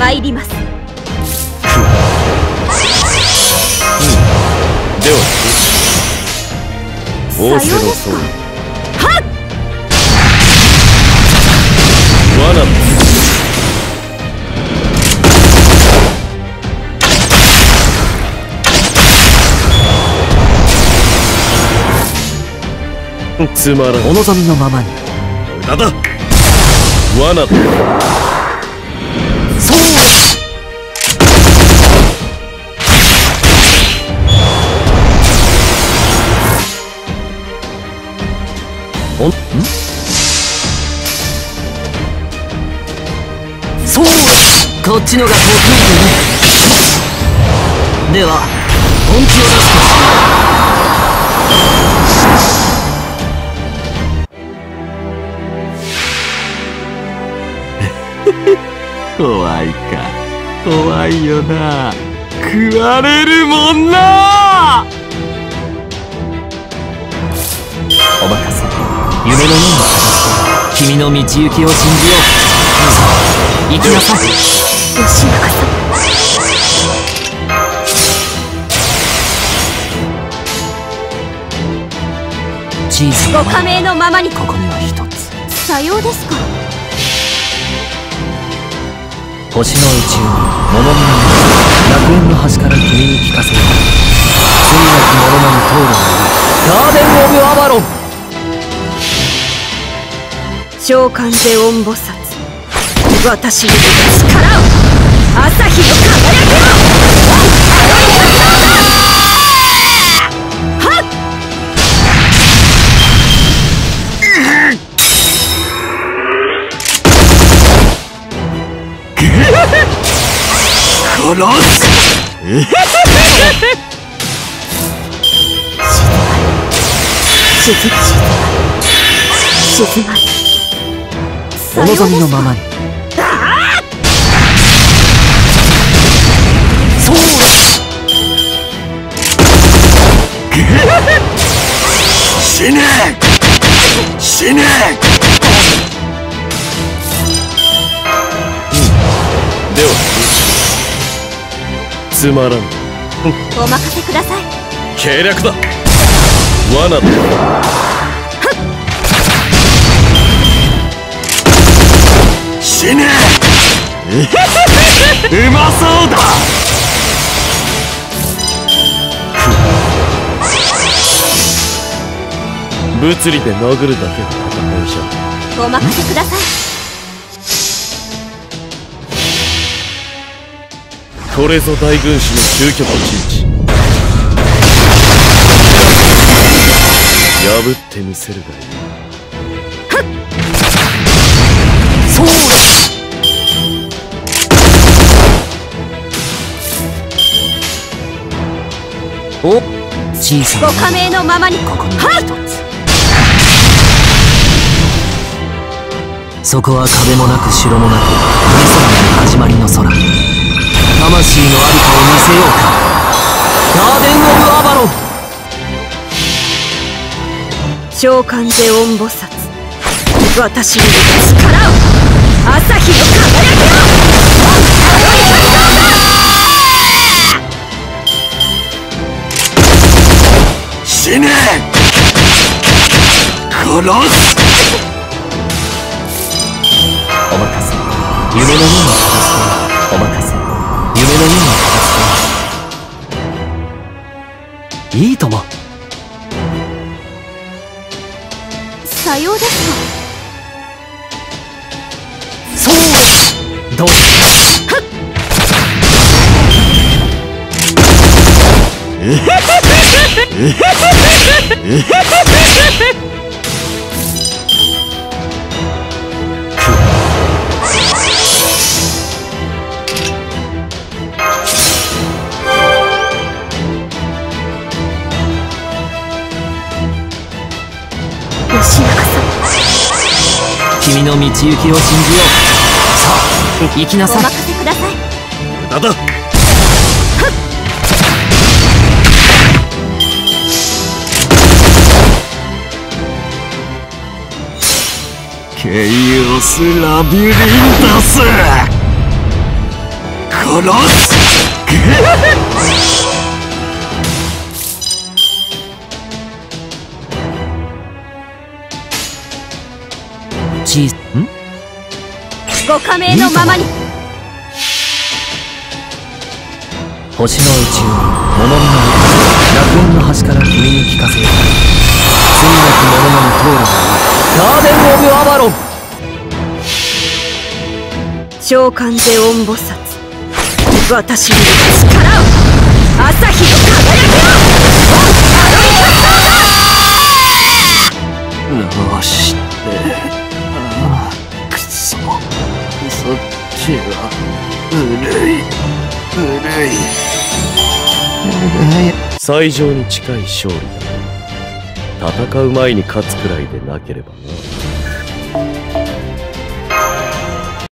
参ります。ではオーセロソウルはっ罠つまら。んお望みのままに。無駄だ。罠だそうおん？そう！こっちのが得意でね。では本気を出すとしよう怖いか。怖いよな。食われるもんな。夢のような君の道行きを信じよう。行きなさい。吉永さん。小さなご加盟のままに。ここには一つ。さようですか。星の宇宙に物見の楽園の端から君に聞かせよう罪なき者のに通るのガーデン・オブ・アバロン召喚ゼオン菩薩私に力を朝日の輝きをはっ。沈ま沈まお望みのままに。そう。死ね。死ね。ではつまらん。お任せください。計略だ。罠だ死ね。うまそうだ。物理で殴るだけの戦いじゃお任せください。これぞ大軍師の究極陣地破ってみせるがいい。そうお小さな。ご加盟のままにここにはっは一つ。そこは壁もなく城もなく無空の始まりの空。魂のありかを見せようか。ガーデン・オブ・アバロン。召喚ゼオン菩薩。私に力を。朝日の輝きを死ね。殺す。お任せ。夢のような形でお任せ。夢のような形でいいとも。さようですそう。どう？君の道行きを信じよう。さあ。行きなおさい。任せください。無駄だケイオス・ラビュリンタス。小さん？ご加盟のままに。星の宇宙物見の楽園の端から君に聞かせよう罪なき者のみ通るがいいガー召喚で音菩薩。私に力を。朝日の輝きをよしああくそそっちはうるい。うるい。最上に近い勝利だ。戦う前に勝つくらいでなければな